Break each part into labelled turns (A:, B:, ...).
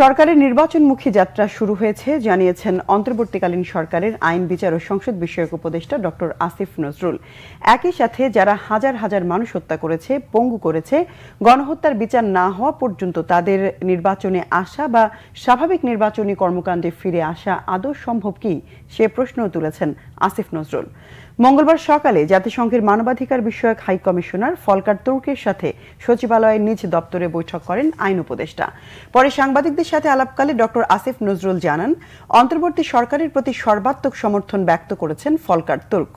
A: সরকারের নির্বাচনমুখী যাত্রা শুরু হয়েছে, জানিয়েছেন অন্তর্বর্তীকালীন সরকারের আইন, বিচার ও সংসদ বিষয়ক উপদেষ্টা ডক্টর আসিফ নজরুল। একই সাথে যারা হাজার হাজার মানুষ হত্যা করেছে, পঙ্গু করেছে, গণহত্যার বিচার না হওয়া পর্যন্ত তাদের নির্বাচনে আসা বা স্বাভাবিক নির্বাচনী কর্মকাণ্ডে ফিরে আসা আদৌ সম্ভব কি, সে প্রশ্নও তুলেছেন আসিফ নজরুল। মঙ্গলবার সকালে জাতিসংঘের মানবাধিকার বিষয়ক হাই কমিশনার ফলকার তুর্কের সাথে সচিবালয়ের নিজ দপ্তরে বৈঠক করেন আইন উপদেষ্টা। পরে সাংবাদিকদের সাথে আলাপকালে ডক্টর আসিফ নজরুল জানান, অন্তর্বর্তী সরকারের প্রতি সর্বাত্মক সমর্থন ব্যক্ত করেছেন ফলকার তুর্ক।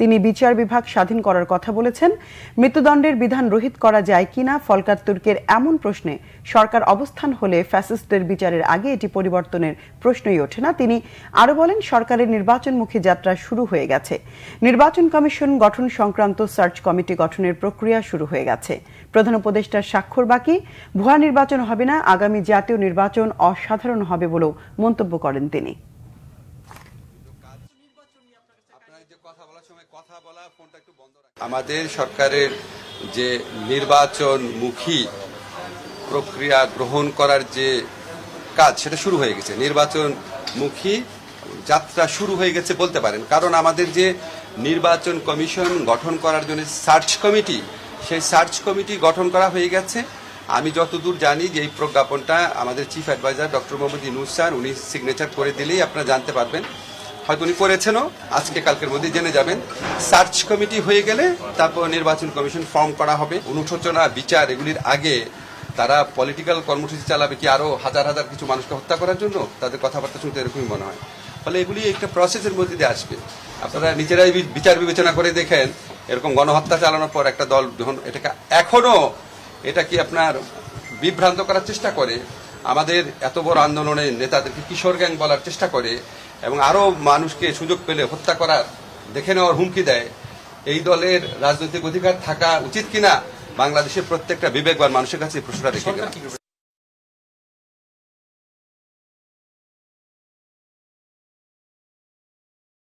A: তিনি বিচার বিভাগ স্বাধীন করার কথা বলেছেন। মৃত্যুদণ্ডের বিধান রহিত করা যায় কিনা, ফলকার তুর্কের এমন প্রশ্নে সরকার অবস্থান হলে ফ্যাসিস্টদের বিচারের আগে এটি পরিবর্তনের প্রশ্নই ওঠে না। তিনি আরও বলেন, সরকারের নির্বাচনমুখী যাত্রা শুরু হয়ে গেছে। নির্বাচন কমিশন গঠন সংক্রান্ত সার্চ কমিটি গঠনের প্রক্রিয়া শুরু হয়ে গেছে। প্রধান উপদেষ্টার স্বাক্ষর বাকি। ভুয়া নির্বাচন হবে না, আগামী জাতীয় নির্বাচন অসাধারণ হবে বলেও মন্তব্য করেন তিনি।
B: আমাদের সরকারের যে নির্বাচনমুখী প্রক্রিয়া গ্রহণ করার যে কাজ, সেটা শুরু হয়ে গেছে। নির্বাচনমুখী যাত্রা শুরু হয়ে গেছে বলতে পারেন। কারণ আমাদের যে নির্বাচন কমিশন গঠন করার জন্য সার্চ কমিটি, সেই সার্চ কমিটি গঠন করা হয়ে গেছে। আমি যতদূর জানি যে এই প্রজ্ঞাপনটা আমাদের chief adviser doctor Mohammad Yunus sir, উনি সিগনেচার করে দিলেই আপনারা জানতে পারবেন। হয়তো উনি করেছেনও আজকে কালকের মধ্যে জেনে যাবেন। সার্চ কমিটি হয়ে গেলে তারপর নির্বাচন কমিশন ফর্ম করা হবে। অনুশোচনা, বিচার এগুলির আগে তারা পলিটিক্যাল কর্মসূচি চালাবে কি আরও হাজার হাজার কিছু মানুষকে হত্যা করার জন্য? তাদের কথাবার্তা শুনতে এরকমই মনে হয়। ফলে এগুলি একটা প্রসেসের মধ্যে দিয়ে আসবে। আপনারা নিজেরাই বিচার বিবেচনা করে দেখেন, এরকম গণহত্যা চালানোর পর একটা দল যখন এটাকে এখনও এটা কি আপনার বিভ্রান্ত করার চেষ্টা করে আমাদের এত বড় আন্দোলনের নেতাদেরকে কিশোর গ্যাং বলার চেষ্টা করে এবং আরও মানুষকে সুযোগ পেলে হত্যা করার দেখে নেওয়ার হুমকি দেয়, এই দলের রাজনৈতিক অধিকার থাকা উচিত কিনা, বাংলাদেশের প্রত্যেকটা বিবেকবান মানুষের কাছে প্রশ্নটা রেখে